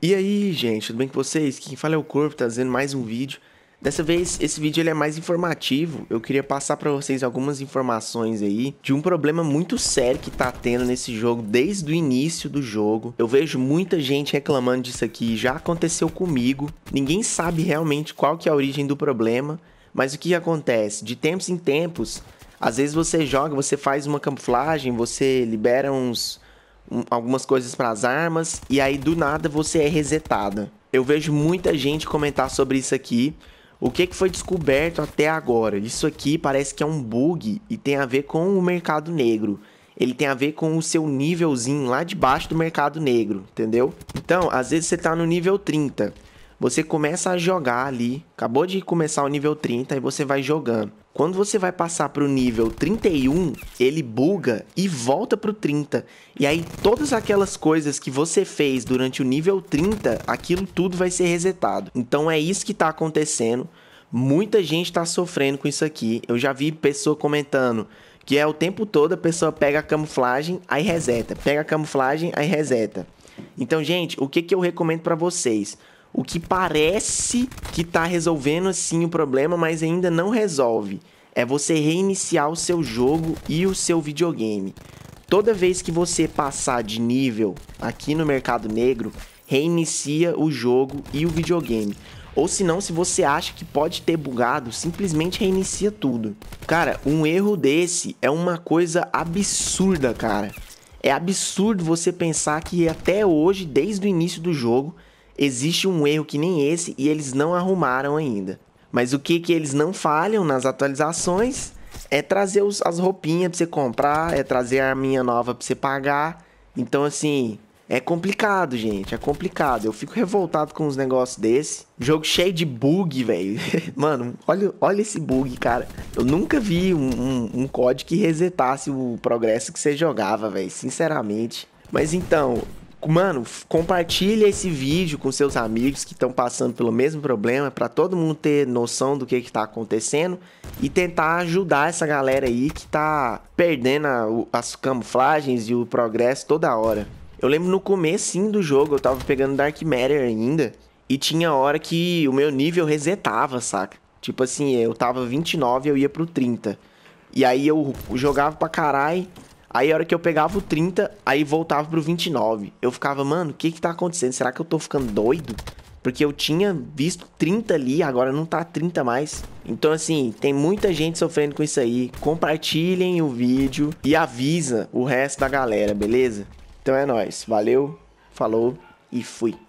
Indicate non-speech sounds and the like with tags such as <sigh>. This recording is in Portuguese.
E aí, gente, tudo bem com vocês? Quem fala é o Corpo, trazendo mais um vídeo. Dessa vez, esse vídeo ele é mais informativo. Eu queria passar para vocês algumas informações aí de um problema muito sério que tá tendo nesse jogo desde o início do jogo. Eu vejo muita gente reclamando disso aqui, já aconteceu comigo. Ninguém sabe realmente qual que é a origem do problema, mas o que acontece? De tempos em tempos, às vezes você joga, você faz uma camuflagem, você libera uns um, algumas coisas para as armas e aí do nada você é resetada. Eu vejo muita gente comentar sobre isso aqui. O que, que foi descoberto até agora? Isso aqui parece que é um bug e tem a ver com o mercado negro. Ele tem a ver com o seu nívelzinho lá de baixo do mercado negro, entendeu? Então, às vezes você tá no nível 30. Você começa a jogar ali, acabou de começar o nível 30 e você vai jogando. Quando você vai passar para o nível 31, ele buga e volta para o 30. E aí todas aquelas coisas que você fez durante o nível 30, aquilo tudo vai ser resetado. Então é isso que está acontecendo. Muita gente está sofrendo com isso aqui. Eu já vi pessoa comentando que é o tempo todo a pessoa pega a camuflagem, aí reseta. Pega a camuflagem, aí reseta. Então, gente, o que, que eu recomendo para vocês? O que parece que está resolvendo assim o problema, mas ainda não resolve. É você reiniciar o seu jogo e o seu videogame. Toda vez que você passar de nível aqui no mercado negro, reinicia o jogo e o videogame. Ou se não, se você acha que pode ter bugado, simplesmente reinicia tudo. Cara, um erro desse é uma coisa absurda, cara. É absurdo você pensar que até hoje, desde o início do jogo, existe um erro que nem esse e eles não arrumaram ainda. Mas o que que eles não falham nas atualizações é trazer os, as roupinhas pra você comprar, é trazer a arminha nova pra você pagar. Então, assim, é complicado, gente. É complicado. Eu fico revoltado com uns negócios desse. Jogo cheio de bug, velho. <laughs> Mano, olha, olha esse bug, cara. Eu nunca vi um, um, um código que resetasse o progresso que você jogava, velho. Sinceramente. Mas então, Mano, compartilha esse vídeo com seus amigos que estão passando pelo mesmo problema para todo mundo ter noção do que está acontecendo e tentar ajudar essa galera aí que tá perdendo a, as camuflagens e o progresso toda hora. Eu lembro no começo do jogo, eu tava pegando Dark Matter ainda e tinha hora que o meu nível resetava, saca? Tipo assim, eu tava 29 e eu ia pro 30. E aí eu jogava pra caralho Aí a hora que eu pegava o 30, aí voltava pro 29. Eu ficava, mano, o que que tá acontecendo? Será que eu tô ficando doido? Porque eu tinha visto 30 ali, agora não tá 30 mais. Então, assim, tem muita gente sofrendo com isso aí. Compartilhem o vídeo e avisa o resto da galera, beleza? Então é nóis. Valeu, falou e fui.